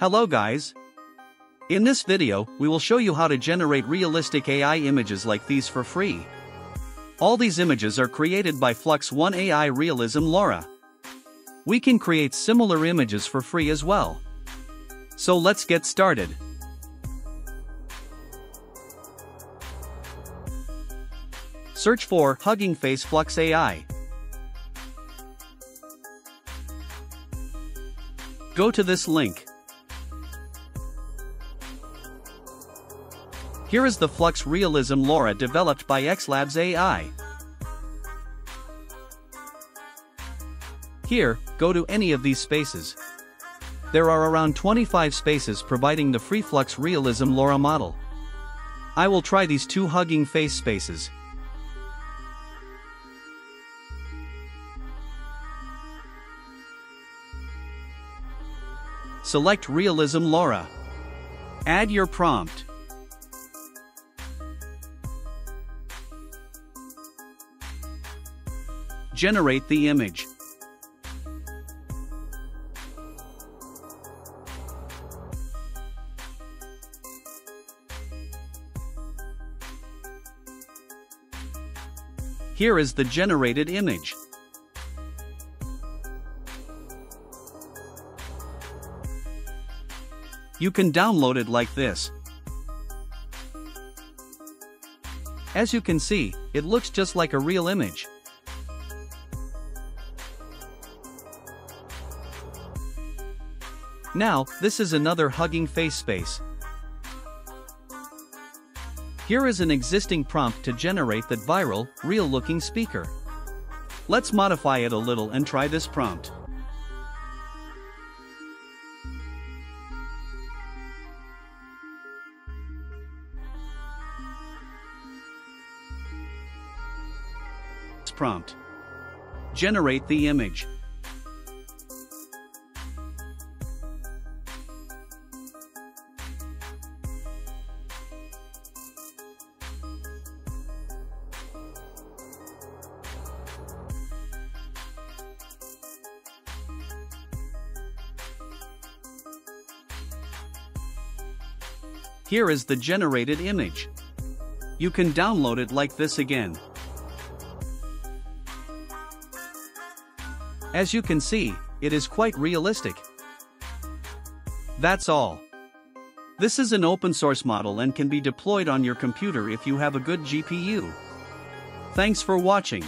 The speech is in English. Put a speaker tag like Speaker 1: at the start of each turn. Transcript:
Speaker 1: Hello guys! In this video, we will show you how to generate realistic AI images like these for free. All these images are created by Flux One AI Realism LoRA. We can create similar images for free as well. So let's get started. Search for Hugging Face Flux AI. Go to this link. Here is the Flux Realism LoRA developed by XLabs AI. Here, go to any of these spaces. There are around 25 spaces providing the free Flux Realism LoRA model. I will try these two hugging face spaces. Select Realism LoRA. Add your prompt. Generate the image. Here is the generated image. You can download it like this. As you can see, it looks just like a real image. Now, this is another hugging face space. Here is an existing prompt to generate that viral, real-looking speaker. Let's modify it a little and try this prompt. prompt. Generate the image. Here is the generated image. You can download it like this again. As you can see, it is quite realistic. That's all. This is an open source model and can be deployed on your computer if you have a good GPU. Thanks for watching.